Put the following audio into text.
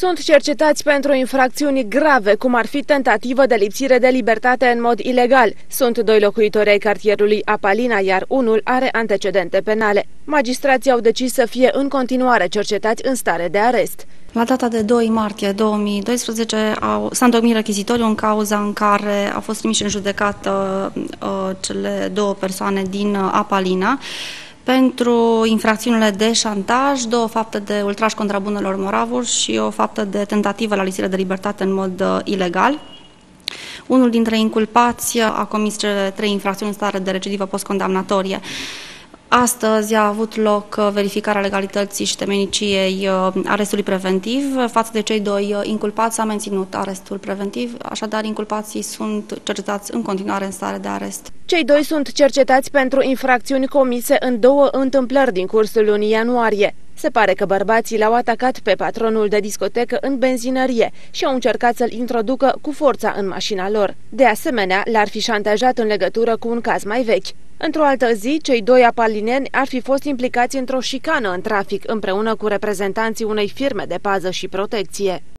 Sunt cercetați pentru infracțiuni grave, cum ar fi tentativă de lipsire de libertate în mod ilegal. Sunt doi locuitori ai cartierului Apalina, iar unul are antecedente penale. Magistrații au decis să fie în continuare cercetați în stare de arest. La data de 2 martie 2012 s-a întocmit rechizitoriu în cauza în care au fost trimiși în judecată uh, cele două persoane din uh, Apalina pentru infracțiunile de șantaj, două fapte de ultraj contra bunelor moravuri și o faptă de tentativă la lipsire de libertate în mod uh, ilegal. Unul dintre inculpați a comis cele trei infracțiuni în stare de recidivă postcondamnatorie. Astăzi a avut loc uh, verificarea legalității și temeniciei uh, arestului preventiv. Față de cei doi uh, inculpați s-a menținut arestul preventiv, așadar inculpații sunt cercetați în continuare în stare de arest. Cei doi sunt cercetați pentru infracțiuni comise în două întâmplări din cursul lunii ianuarie. Se pare că bărbații l-au atacat pe patronul de discotecă în benzinărie și au încercat să-l introducă cu forța în mașina lor. De asemenea, l-ar fi șantajat în legătură cu un caz mai vechi. Într-o altă zi, cei doi apalineni ar fi fost implicați într-o șicană în trafic împreună cu reprezentanții unei firme de pază și protecție.